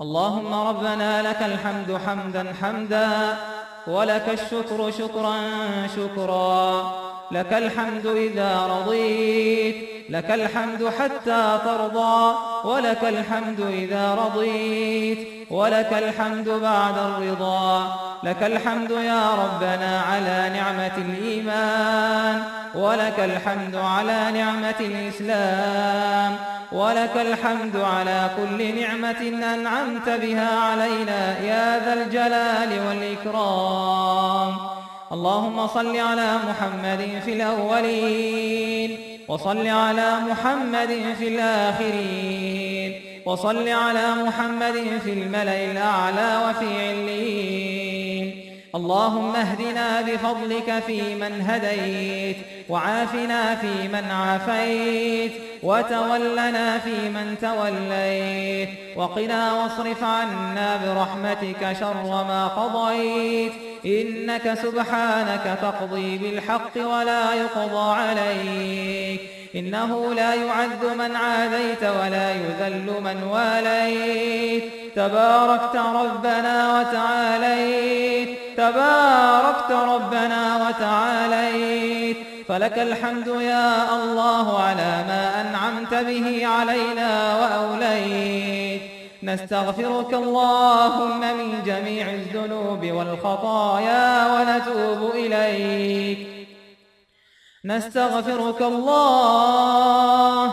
اللهم ربنا لك الحمد حمدا حمدا ولك الشكر شكرا شكرا. لك الحمد إذا رضيت لك الحمد حتى ترضى ولك الحمد إذا رضيت ولك الحمد بعد الرضا. لك الحمد يا ربنا على نعمة الإيمان ولك الحمد على نعمة الإسلام. ولك الحمد على كل نعمة أنعمت بها علينا يا ذا الجلال والإكرام. اللهم صل على محمد في الأولين وصل على محمد في الآخرين وصل على محمد في الملأ الأعلى وفي علين اللهم اهدنا بفضلك في من هديت وعافنا في من عافيت وتولنا في من توليت وقنا واصرف عنا برحمتك شر ما قضيت. إنك سبحانك تقضي بالحق ولا يقضى عليك. إنه لا يعز من عاديت ولا يذل من واليت. تباركت ربنا وتعاليت. تباركت ربنا وتعاليت. فلك الحمد يا الله على ما أنعمت به علينا وأوليت. نستغفرك اللهم من جميع الذنوب والخطايا ونتوب إليك. نستغفرك الله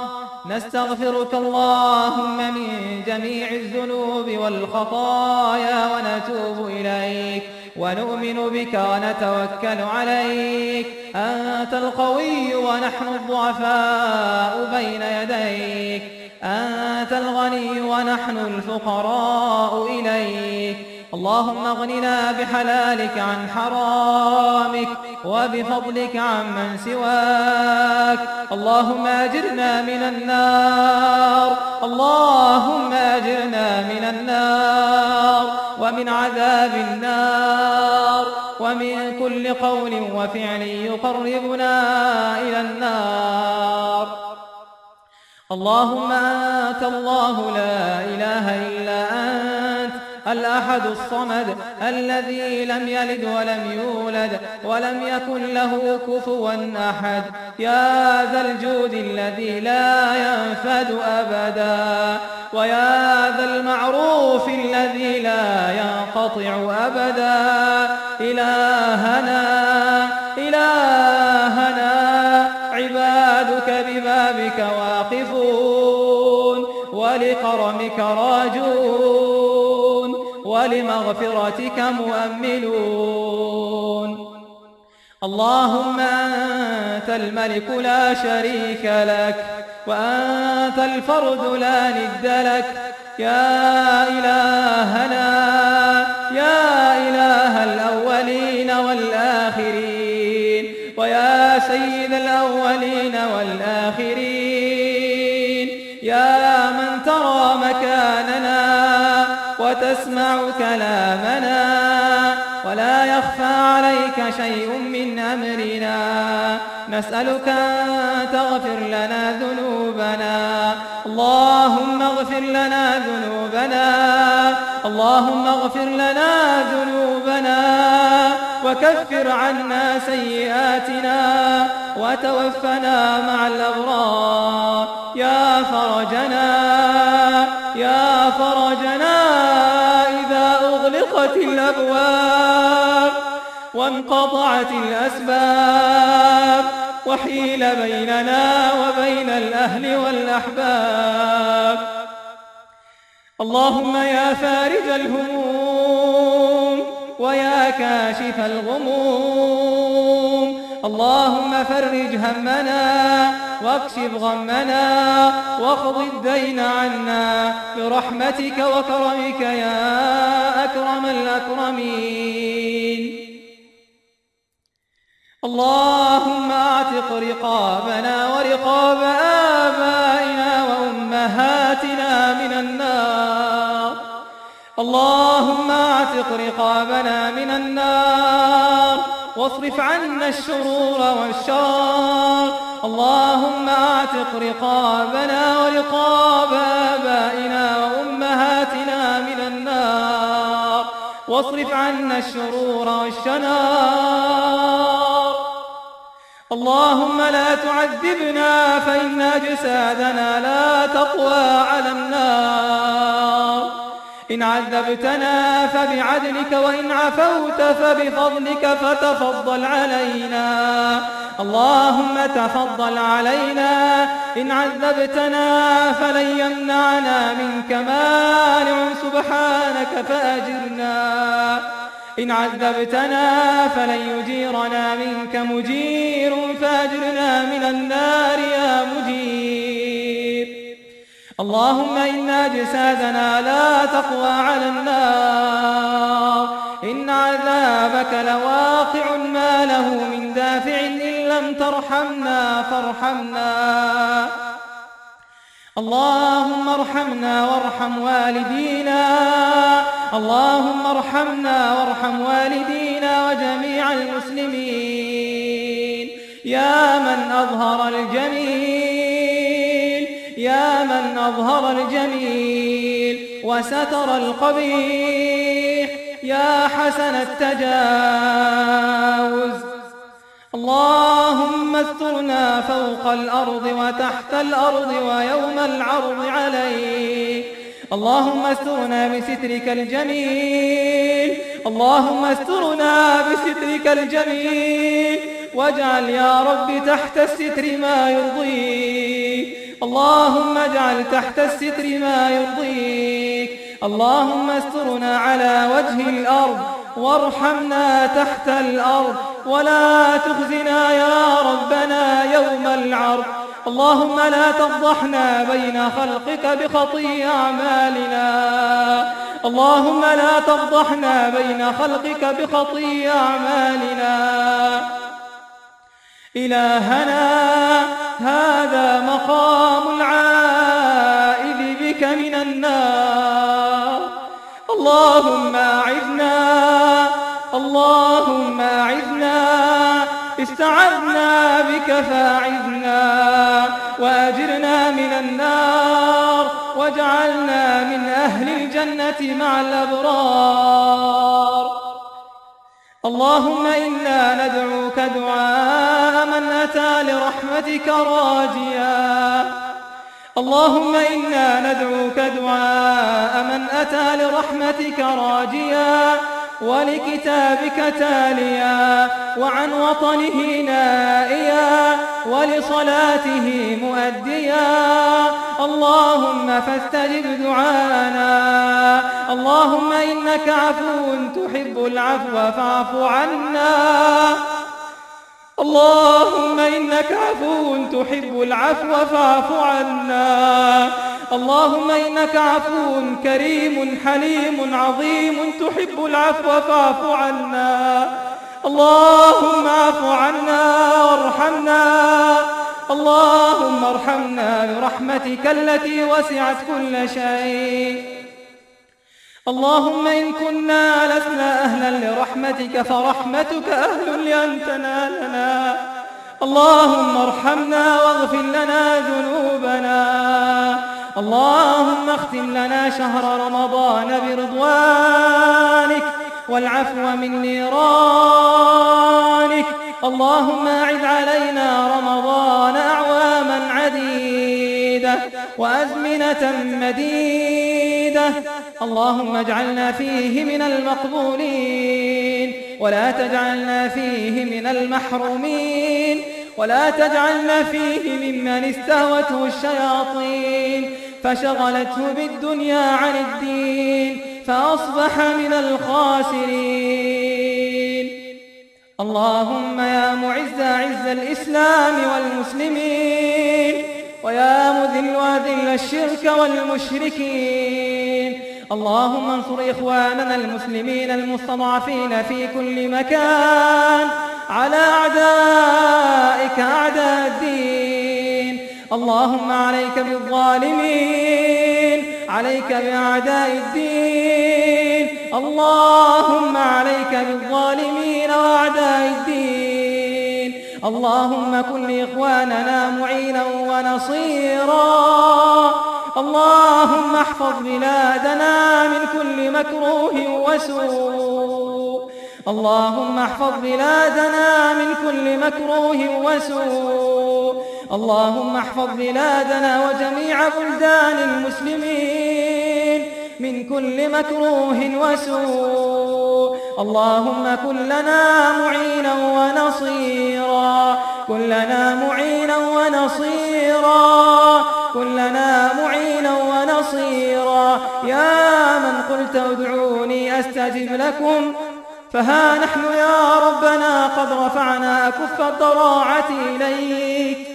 نستغفرك اللهم من جميع الذنوب والخطايا ونتوب إليك ونؤمن بك ونتوكل عليك. أنت القوي ونحن الضعفاء بين يديك. أنت الغني ونحن الفقراء إليك. اللهم اغننا بحلالك عن حرامك وبفضلك عن من سواك. اللهم أجرنا من النار. اللهم أجرنا من النار. ومن عذاب النار. ومن كل قول وفعل يقربنا إلى النار. اللهم أنت الله لا إله إلا أنت. الأحد الصمد الذي لم يلد ولم يولد ولم يكن له كفوا أحد. يا ذا الجود الذي لا ينفد أبدا. ويا ذا المعروف الذي لا ينقطع أبدا. إلهنا ولمغفرتك مؤملون. اللهم أنت الملك لا شريك لك وأنت الفرد لا ند لك. يا إلهنا يا إله الأولين والآخرين ويا سيد الأولين والآخرين. يا وتسمع كلامنا ولا يخفى عليك شيء من أمرنا. نسألك أن تغفر لنا ذنوبنا. اللهم اغفر لنا ذنوبنا. اللهم اغفر لنا ذنوبنا. وكفر عنا سيئاتنا. وتوفنا مع الأبرار. يا فرجنا يا فرجنا. الأبواب وانقطعت الأسباب وحيل بيننا وبين الأهل والأحباب. اللهم يا فارج الهموم ويا كاشف الغموم. اللهم فرج همنا واكشف غمنا واقض الدين عنا برحمتك وكرمك يا أكرم الأكرمين. اللهم أعتق رقابنا ورقاب آبائنا وأمهاتنا اللهم اعتق رقابنا من النار واصرف عنا الشرور والشرار اللهم اعتق رقابنا ورقاب آبائنا وأمهاتنا من واصرف عنا الشرور والشنار اللهم لا تعذبنا فإن أجسادنا لا تقوى على النار. إن عذبتنا فبعدلك وإن عفوت فبفضلك فتفضل علينا. اللهم تفضل علينا. إن عذبتنا فلن يمنعنا منك مانع. سبحانك فأجرنا. إن عذبتنا فلن يجيرنا منك مجير. فأجرنا من النار يا مجير. اللهم إن أجسادنا لا تقوى على النار. إن عذابك لواقع ما له من دافع إن لم ترحمنا فارحمنا. اللهم ارحمنا وارحم والدينا. اللهم ارحمنا وارحم والدينا وجميع المسلمين. يا من أظهر الجميل يا من أظهر الجميل وستر القبيح. يا حسن التجاوز. اللهم استرنا فوق الأرض وتحت الأرض ويوم العرض عليك. اللهم استرنا بسترك الجميل. اللهم استرنا بسترك الجميل. واجعل يا رب تحت الستر ما يرضيك. اللهم اجعل تحت الستر ما يرضيك. اللهم استرنا على وجه الأرض وارحمنا تحت الأرض. ولا تخزنا يا ربنا يوم العرض. اللهم لا تفضحنا بين خلقك بخطي أعمالنا. اللهم لا تفضحنا بين خلقك بخطي أعمالنا. إلهنا هذا مقام العائذ بك من النار. اللهم أعذنا اللهم أعذنا استعذنا بك فأعذنا وأجرنا من النار واجعلنا من أهل الجنة مع الأبرار. اللهم إنا ندعوك دعاء أتى لرحمتك راجيا. اللهم إنا ندعوك دعاء من أتى لرحمتك راجيا ولكتابك تاليا وعن وطنه نائيا ولصلاته مؤديا. اللهم فاستجب دعانا. اللهم إنك عفو تحب العفو فاعف عنا. اللهم إنك عفو تحب العفو فاعف عنا. اللهم إنك عفو كريم حليم عظيم تحب العفو فاعف عنا. اللهم اعف عنا وارحمنا. اللهم ارحمنا برحمتك التي وسعت كل شيء. اللهم إن كنا لسنا أهلا لرحمتك فرحمتك أهل لأن تنالنا. اللهم ارحمنا واغفر لنا ذنوبنا. اللهم اختم لنا شهر رمضان برضوانك والعفو من نيرانك. اللهم أعد علينا رمضان أعواما عديدة. وأزمنة مديدة. اللهم اجعلنا فيه من المقبولين ولا تجعلنا فيه من المحرومين ولا تجعلنا فيه ممن استهوته الشياطين. فشغلته بالدنيا عن الدين فأصبح من الخاسرين. اللهم يا معز عز الإسلام والمسلمين ويا مذل وذل الشرك والمشركين. اللهم انصر إخواننا المسلمين المستضعفين في كل مكان على أعدائك أعداء الدين. اللهم عليك بالظالمين عليك بأعداء الدين. اللهم عليك بالظالمين وأعداء الدين. اللهم كن لإخواننا معينا ونصيرا. اللهم احفظ بلادنا من كل مكروه وسوء. اللهم احفظ بلادنا من كل مكروه وسوء. اللهم احفظ بلادنا وجميع بلدان المسلمين من كل مكروه وسوء. اللهم كن لنا معينا ونصيرا. كلنا معينا ونصيرا. كلنا معينا ونصيرا. يا من قلت ادعوني أستجب لكم. فها نحن يا ربنا قد رفعنا كف الضراعة إليك.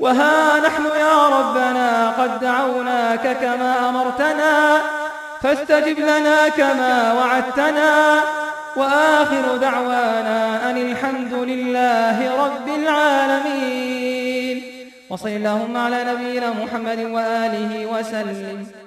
وها نحن يا ربنا قد دعوناك كما أمرتنا. فاستجب لنا كما وعدتنا. وآخر دعوانا أن الحمد لله رب العالمين. وصل اللهم على نبينا محمد وآله وسلم.